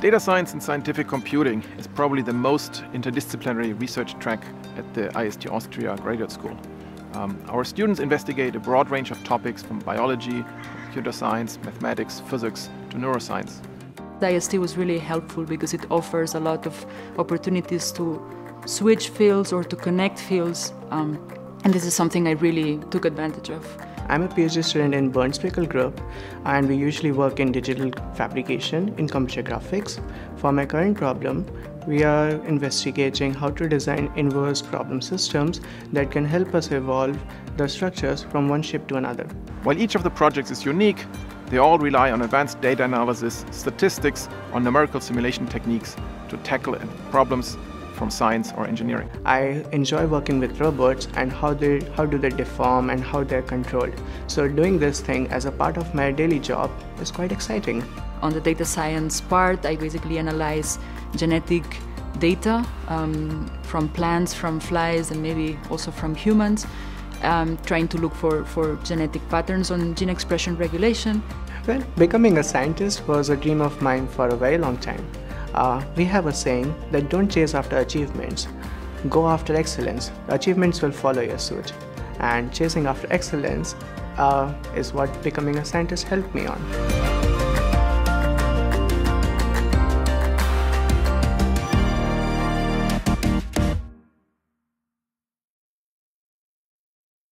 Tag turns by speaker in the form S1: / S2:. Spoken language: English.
S1: Data science and scientific computing is probably the most interdisciplinary research track at the IST Austria Graduate School. Um, our students investigate a broad range of topics from biology, computer science, mathematics, physics to neuroscience.
S2: The IST was really helpful because it offers a lot of opportunities to switch fields or to connect fields, um, and this is something I really took advantage of.
S3: I'm a PhD student in Bernd Bickel Group and we usually work in digital fabrication in computer graphics. For my current problem, we are investigating how to design inverse problem systems that can help us evolve the structures from one ship to another.
S1: While each of the projects is unique, they all rely on advanced data analysis, statistics, or numerical simulation techniques to tackle problems from science or engineering.
S3: I enjoy working with robots and how they how do they deform and how they're controlled. So doing this thing as a part of my daily job is quite exciting.
S2: On the data science part, I basically analyze genetic data um, from plants, from flies, and maybe also from humans, um, trying to look for, for genetic patterns on gene expression regulation.
S3: Well, becoming a scientist was a dream of mine for a very long time. Uh, we have a saying that don't chase after achievements, go after excellence. Achievements will follow your suit. And chasing after excellence uh, is what becoming a scientist helped me on.